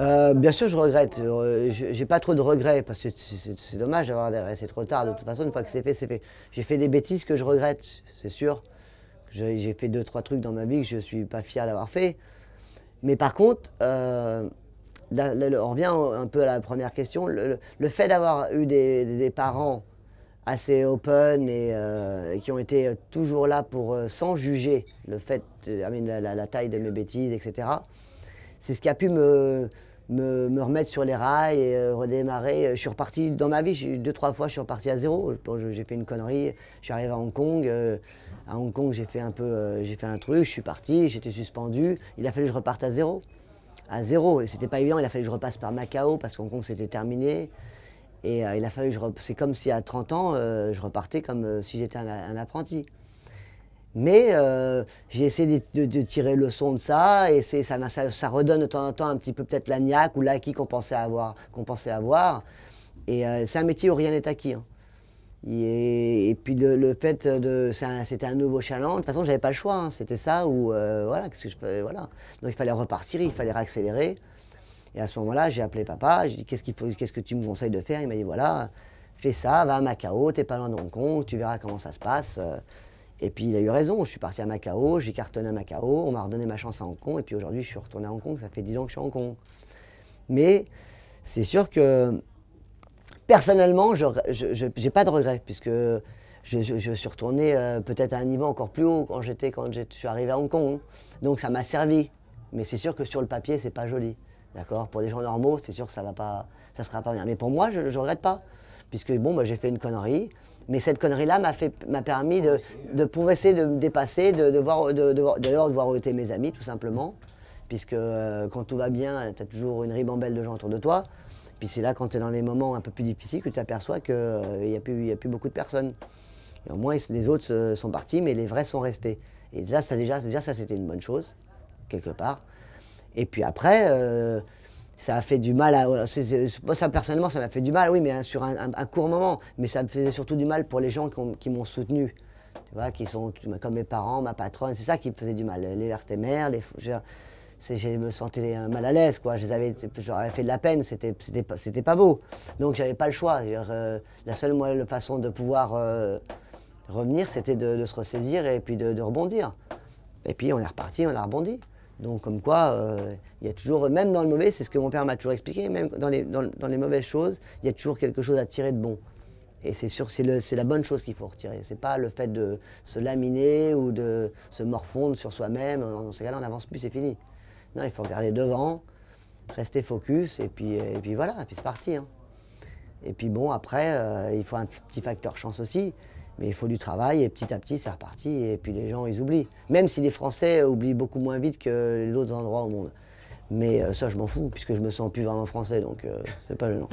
Euh, bien sûr, je regrette. Euh, j'ai pas trop de regrets parce que c'est dommage d'avoir resté trop tard. De toute façon, une fois que c'est fait, c'est fait. J'ai fait des bêtises que je regrette, c'est sûr. J'ai fait deux, trois trucs dans ma vie que je suis pas fier d'avoir fait. Mais par contre, euh, on revient un peu à la première question. Le, fait d'avoir eu des, parents assez open et qui ont été toujours là pour, sans juger le fait, la, taille de mes bêtises, etc. C'est ce qui a pu me, me, remettre sur les rails et euh, redémarrer. Je suis reparti, dans ma vie, deux, trois fois, je suis reparti à zéro. J'ai fait une connerie, je suis arrivé à Hong Kong. Euh, à Hong Kong, j'ai fait un peu, euh, j'ai fait un truc, je suis parti, j'étais suspendu. Il a fallu que je reparte à zéro. À zéro. Et c'était pas évident, il a fallu que je repasse par Macao parce qu'Hong Kong c'était terminé. Et il a fallu que je. C'est comme si à 30 ans, je repartais comme si j'étais un apprenti. Mais euh, j'ai essayé de, tirer le son de ça et ça, ça, redonne de temps en temps un petit peu peut-être la niaque ou l'acquis qu'on pensait avoir. Pensait avoir. Et euh, c'est un métier où rien n'est acquis. Hein. Et, puis le, fait de. C'était un, nouveau challenge. De toute façon, j'avais pas le choix. Hein. C'était ça ou euh, voilà, qu'est-ce que je voilà. Donc il fallait repartir, il fallait réaccélérer. Et à ce moment-là, j'ai appelé papa. J'ai dit qu'est-ce qu'est-ce que tu me conseilles de faire? Il m'a dit voilà, fais ça, va à Macao, t'es pas loin de Hong Kong, tu verras comment ça se passe. Et puis il a eu raison, je suis parti à Macao, j'ai cartonné à Macao, on m'a redonné ma chance à Hong Kong, et puis aujourd'hui je suis retourné à Hong Kong, ça fait 10 ans que je suis à Hong Kong. Mais c'est sûr que personnellement, je n'ai pas de regrets, puisque je, suis retourné euh, peut-être à un niveau encore plus haut quand j'étais quand je suis arrivé à Hong Kong. Donc ça m'a servi. Mais c'est sûr que sur le papier, c'est pas joli. D'accord? Pour des gens normaux, c'est sûr que ça va pas, ça sera pas bien. Mais pour moi, je ne regrette pas. Puisque bon, bah, j'ai fait une connerie. Mais cette connerie-là m'a permis de, de, pouvoir essayer de me dépasser, de, de voir, de, de, voir êter mes amis, tout simplement. Puisque euh, quand tout va bien, tu as toujours une ribambelle de gens autour de toi. Puis c'est là, quand tu es dans les moments un peu plus difficiles, que tu t'aperçois qu'il euh, n'y a, plus, a plus beaucoup de personnes. Et au moins, les autres sont partis, mais les vrais sont restés. Et là, ça, déjà, déjà ça, c'était une bonne chose, quelque part. Et puis après, euh, ça a fait du mal à. ça, personnellement, ça m'a fait du mal, oui, mais sur un, court moment. Mais ça me faisait surtout du mal pour les gens qui, m'ont soutenu. Qui sont comme mes parents, ma patronne. C'est ça qui me faisait du mal. Les vertémères, les. Je, je me sentais mal à l'aise, quoi. Je les avais, j'aurais fait de la peine, c'était, pas, pas beau. Donc j'avais pas le choix. Euh, la seule façon de pouvoir euh, revenir, c'était de, se ressaisir et puis de rebondir. Et puis on est reparti, on a rebondi. Donc comme quoi, euh, il y a toujours, même dans le mauvais, c'est ce que mon père m'a toujours expliqué, même dans les, mauvaises choses, il y a toujours quelque chose à tirer de bon. Et c'est sûr, c'est la bonne chose qu'il faut retirer. C'est pas le fait de se laminer ou de se morfondre sur soi-même. Dans ces cas-là, on n'avance plus, c'est fini. Non, il faut regarder devant, rester focus, et puis, et puis voilà, et puis c'est parti. Hein. Et puis bon, après, euh, il faut un petit facteur chance aussi. Mais il faut du travail et petit à petit, c'est reparti. Et puis les gens, ils oublient. Même si les Français oublient beaucoup moins vite que les autres endroits au monde. Mais euh, ça, je m'en fous, puisque je me sens plus vraiment français, donc euh, c'est pas gênant.